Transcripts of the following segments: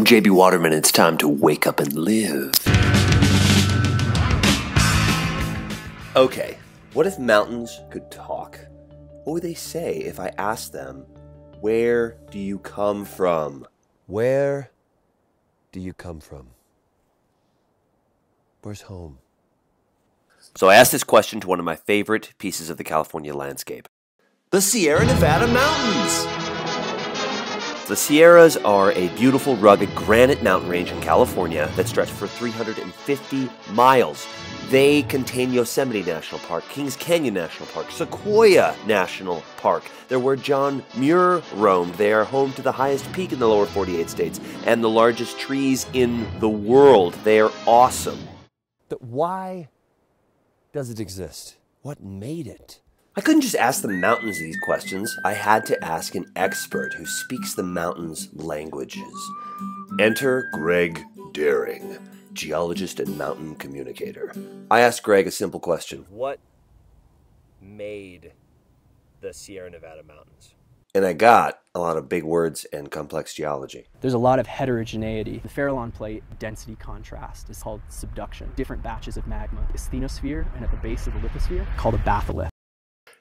I'm JB Waterman. It's time to wake up and live. Okay, what if mountains could talk? What would they say if I asked them, Where do you come from? Where do you come from? Where's home? So I asked this question to one of my favorite pieces of the California landscape the Sierra Nevada Mountains. The Sierras are a beautiful, rugged granite mountain range in California that stretch for 350 miles. They contain Yosemite National Park, Kings Canyon National Park, Sequoia National Park. They're where John Muir roamed. They are home to the highest peak in the lower 48 states and the largest trees in the world. They are awesome. But why does it exist? What made it? I couldn't just ask the mountains these questions. I had to ask an expert who speaks the mountains' languages. Enter Greg Daring, geologist and mountain communicator. I asked Greg a simple question What made the Sierra Nevada mountains? and I got a lot of big words and complex geology. There's a lot of heterogeneity. The Farallon plate density contrast is called subduction. Different batches of magma, asthenosphere, and at the base of the lithosphere, called a batholith.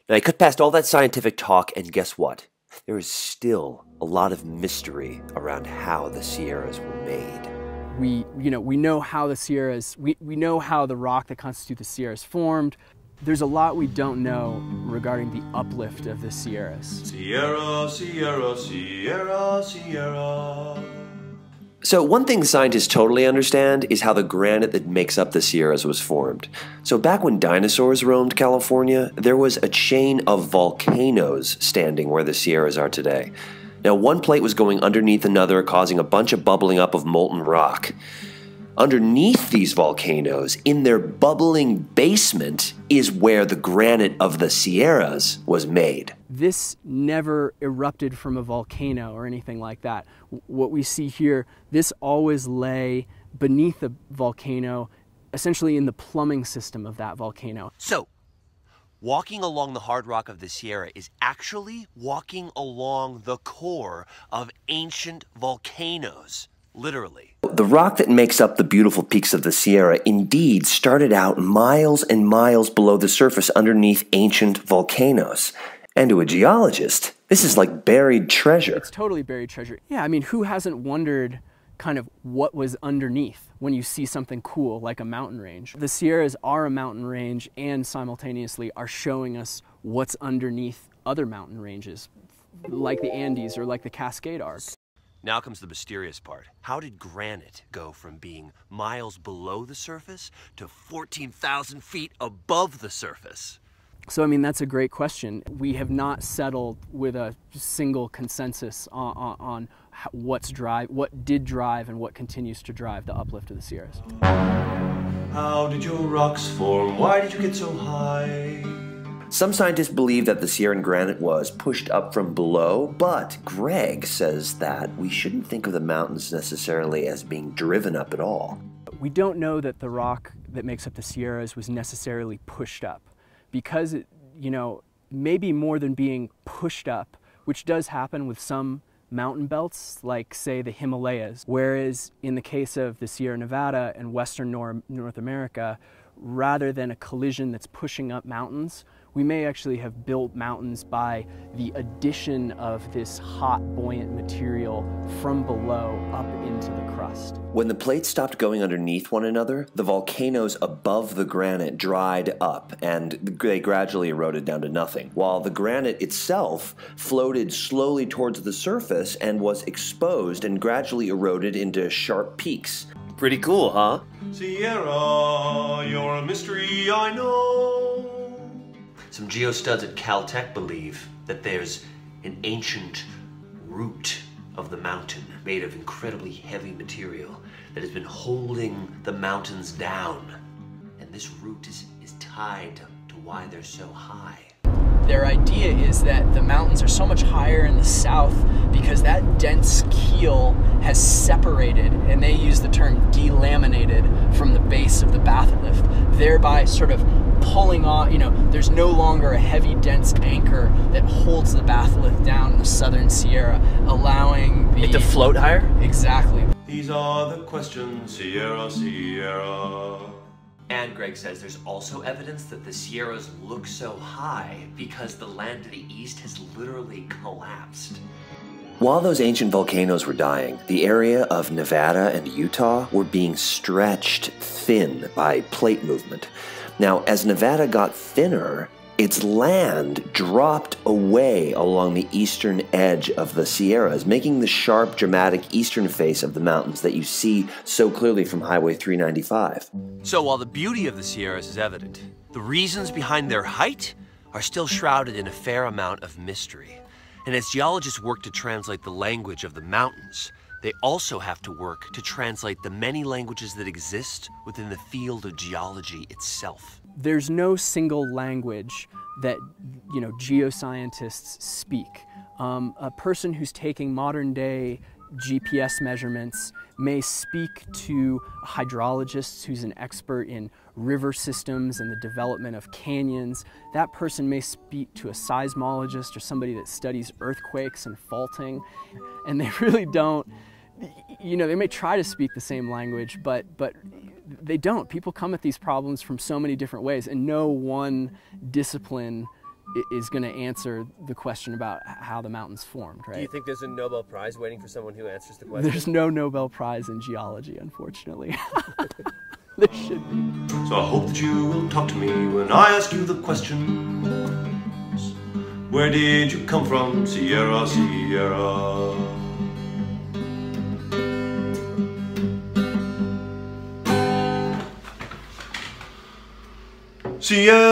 Now, I cut past all that scientific talk, and guess what? There is still a lot of mystery around how the Sierras were made. We, you know, we know how the Sierras, we, we know how the rock that constitutes the Sierras formed. There's a lot we don't know regarding the uplift of the Sierras. Sierra, Sierra, Sierra, Sierra. So, one thing scientists totally understand is how the granite that makes up the Sierras was formed. So, back when dinosaurs roamed California, there was a chain of volcanoes standing where the Sierras are today. Now, one plate was going underneath another, causing a bunch of bubbling up of molten rock. Underneath these volcanoes, in their bubbling basement, is where the granite of the Sierras was made. This never erupted from a volcano or anything like that. What we see here, this always lay beneath the volcano, essentially in the plumbing system of that volcano. So, walking along the hard rock of the Sierra is actually walking along the core of ancient volcanoes. Literally. The rock that makes up the beautiful peaks of the Sierra indeed started out miles and miles below the surface underneath ancient volcanoes. And to a geologist, this is like buried treasure. It's totally buried treasure. Yeah, I mean, who hasn't wondered kind of what was underneath when you see something cool like a mountain range? The Sierras are a mountain range and simultaneously are showing us what's underneath other mountain ranges, like the Andes or like the Cascade Arc. Now comes the mysterious part. How did granite go from being miles below the surface to 14,000 feet above the surface? So, I mean, that's a great question. We have not settled with a single consensus on, on, on what's drive, what did drive, and what continues to drive the uplift of the Sierras. How did your rocks form? Why did you get so high? Some scientists believe that the Sierran granite was pushed up from below, but Greg says that we shouldn't think of the mountains necessarily as being driven up at all. We don't know that the rock that makes up the Sierras was necessarily pushed up because, it, you know, maybe more than being pushed up, which does happen with some mountain belts, like, say, the Himalayas. Whereas in the case of the Sierra Nevada and Western North America, rather than a collision that's pushing up mountains, we may actually have built mountains by the addition of this hot, buoyant material from below up into the crust. When the plates stopped going underneath one another, the volcanoes above the granite dried up and they gradually eroded down to nothing, while the granite itself floated slowly towards the surface and was exposed and gradually eroded into sharp peaks. Pretty cool, huh? Sierra, you're a mystery I know. Some geostuds at Caltech believe that there's an ancient root of the mountain made of incredibly heavy material that has been holding the mountains down. And this root is, is tied to, to why they're so high. Their idea is that the mountains are so much higher in the south because that dense keel has separated, and they use the term delaminated from the base of the batholith, thereby sort of pulling off, you know, there's no longer a heavy, dense anchor that holds the batholith down in the southern Sierra, allowing the. It to float higher? Exactly. These are the questions, Sierra, Sierra. And Greg says there's also evidence that the Sierras look so high because the land to the east has literally collapsed. While those ancient volcanoes were dying, the area of Nevada and Utah were being stretched thin by plate movement. Now, as Nevada got thinner, its land dropped away along the eastern edge of the Sierras, making the sharp, dramatic eastern face of the mountains that you see so clearly from Highway 395. So while the beauty of the Sierras is evident, the reasons behind their height are still shrouded in a fair amount of mystery. And as geologists work to translate the language of the mountains, they also have to work to translate the many languages that exist within the field of geology itself. There's no single language that you know geoscientists speak. Um, a person who's taking modern day GPS measurements may speak to a hydrologist who's an expert in river systems and the development of canyons. That person may speak to a seismologist or somebody that studies earthquakes and faulting, and they really don't. You know, they may try to speak the same language, but but they don't. People come at these problems from so many different ways, and no one discipline is going to answer the question about how the mountains formed, right? Do you think there's a Nobel Prize waiting for someone who answers the question? There's no Nobel Prize in geology, unfortunately. there should be. So I hope that you will talk to me when I ask you the questions. Where did you come from, Sierra, Sierra? Sierra.